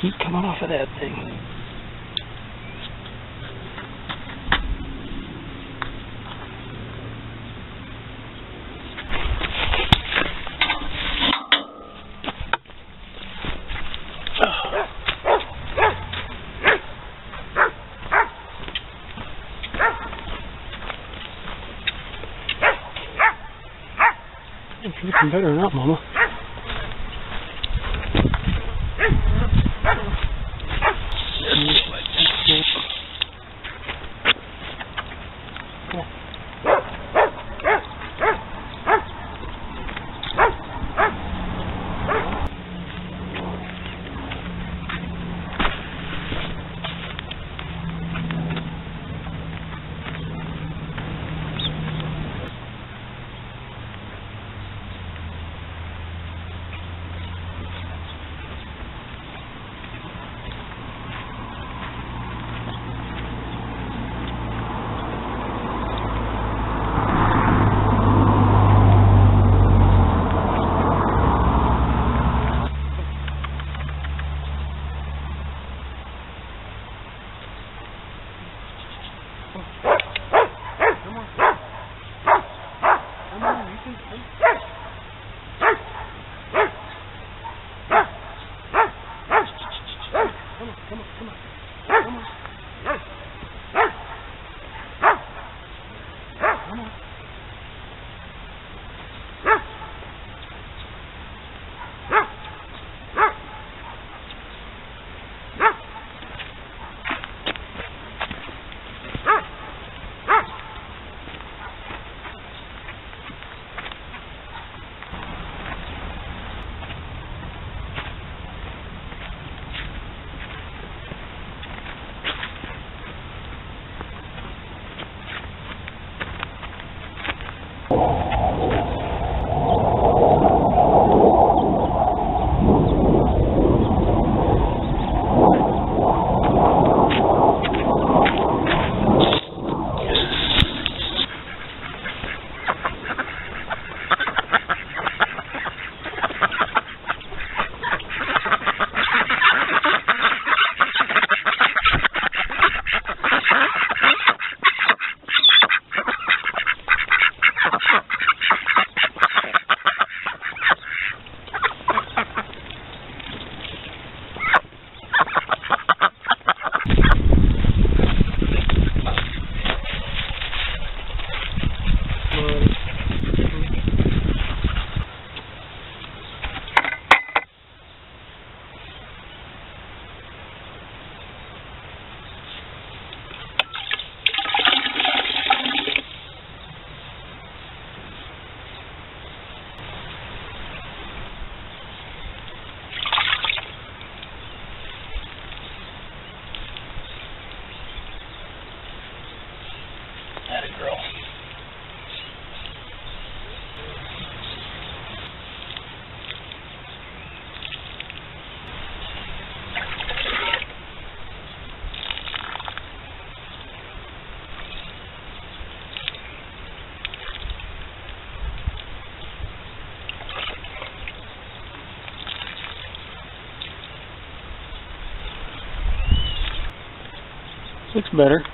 heat coming off of that thing. It's looking better now, Mama. A girl. Looks better.